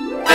Yeah.